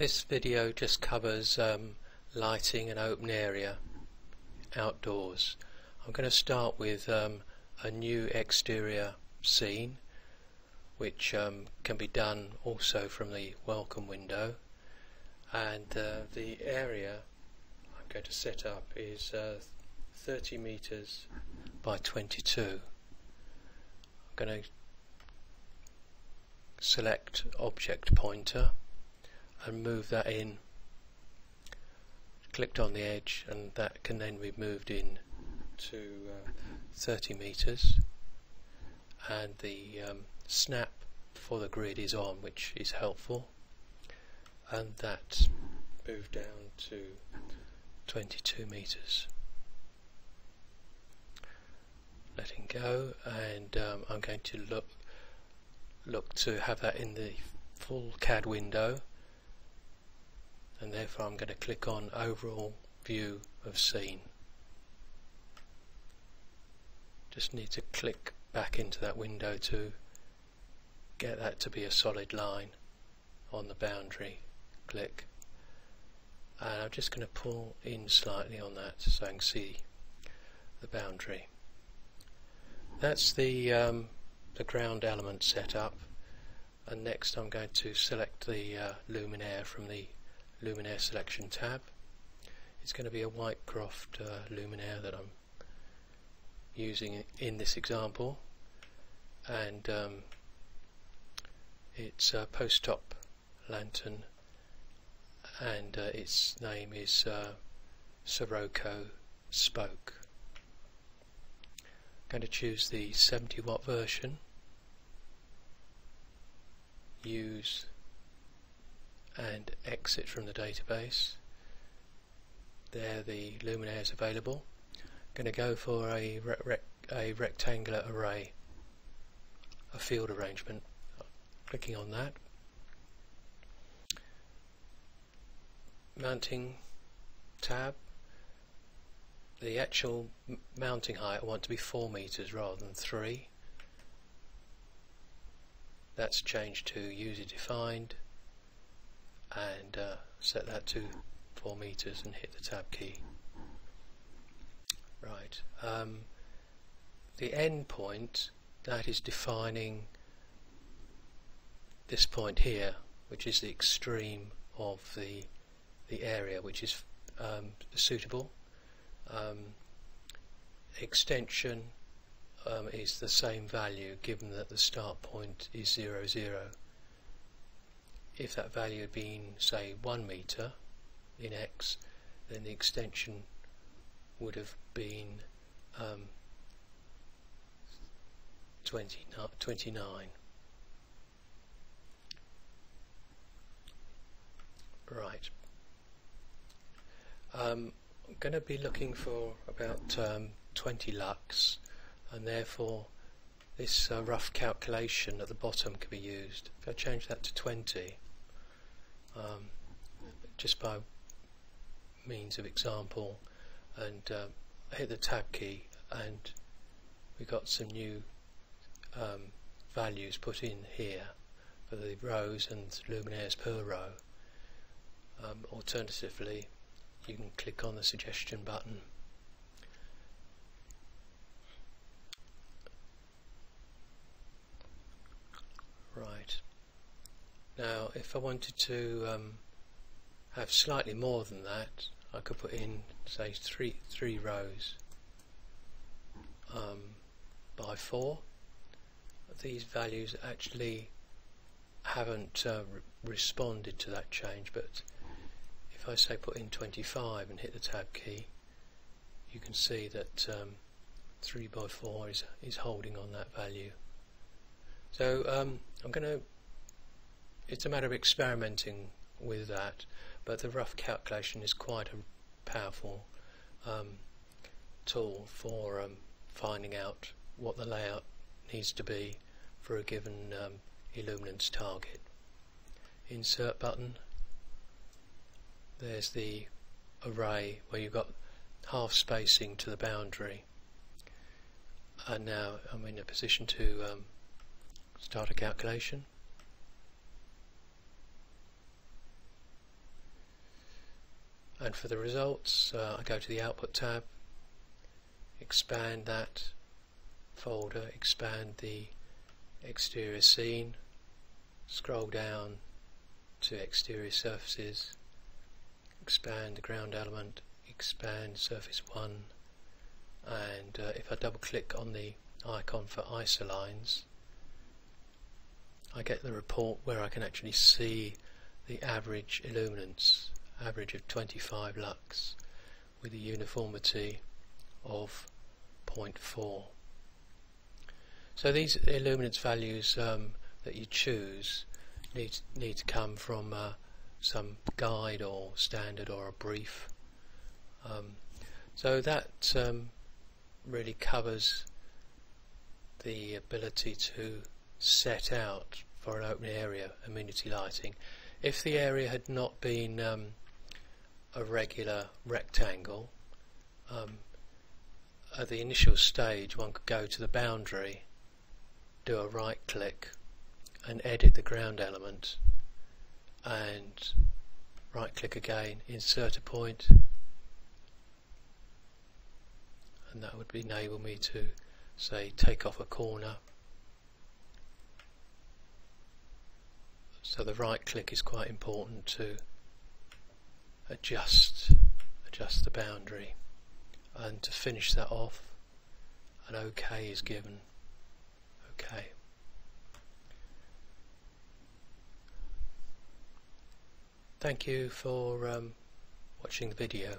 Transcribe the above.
This video just covers um, lighting an open area outdoors. I'm going to start with um, a new exterior scene which um, can be done also from the welcome window and uh, the area I'm going to set up is uh, 30 meters by 22. I'm going to select object pointer and move that in. Clicked on the edge and that can then be moved in to uh, 30 meters. And the um, snap for the grid is on which is helpful. And that moved down to 22 meters. Letting go and um, I'm going to look look to have that in the full CAD window and therefore I'm going to click on overall view of scene. Just need to click back into that window to get that to be a solid line on the boundary click. And I'm just going to pull in slightly on that so I can see the boundary. That's the um, the ground element set up. And next I'm going to select the uh, luminaire from the luminaire selection tab. It's going to be a Whitecroft uh, luminaire that I'm using in this example. And um, it's a post-top lantern. And uh, its name is uh, Sirocco Spoke. I'm going to choose the 70 watt version. Use and exit from the database. There the luminaire is available. I'm going to go for a, rec a rectangular array, a field arrangement. Clicking on that. Mounting tab. The actual mounting height I want to be 4 meters rather than 3. That's changed to user defined and uh, set that to 4 meters and hit the tab key. Right. Um, the end point that is defining this point here, which is the extreme of the the area which is um, suitable. Um, extension um, is the same value given that the start point is 0, 0 if that value had been say 1 meter in x then the extension would have been um, 20, 29 right. Um, I'm going to be looking for about um, 20 lux and therefore this uh, rough calculation at the bottom can be used. If I change that to 20 um, just by means of example and uh, hit the tab key and we got some new um, values put in here for the rows and luminaires per row um, alternatively you can click on the suggestion button right now if I wanted to um, have slightly more than that I could put in say three three rows um, by four. These values actually haven't uh, re responded to that change but if I say put in 25 and hit the tab key you can see that um, 3 by 4 is, is holding on that value. So um, I'm going to it's a matter of experimenting with that but the rough calculation is quite a powerful um, tool for um, finding out what the layout needs to be for a given um, illuminance target. Insert button. There's the array where you've got half spacing to the boundary and now I'm in a position to um, start a calculation and for the results uh, I go to the output tab expand that folder expand the exterior scene scroll down to exterior surfaces expand the ground element expand surface 1 and uh, if I double click on the icon for isolines I get the report where I can actually see the average illuminance average of 25 lux with a uniformity of 0.4 so these illuminance values um, that you choose need, need to come from uh, some guide or standard or a brief um, so that um, really covers the ability to set out for an open area amenity lighting. If the area had not been um, a regular rectangle, um, at the initial stage one could go to the boundary, do a right click and edit the ground element and right click again, insert a point. And that would enable me to say take off a corner. So the right click is quite important to adjust adjust the boundary. And to finish that off an OK is given. OK thank you for um, watching the video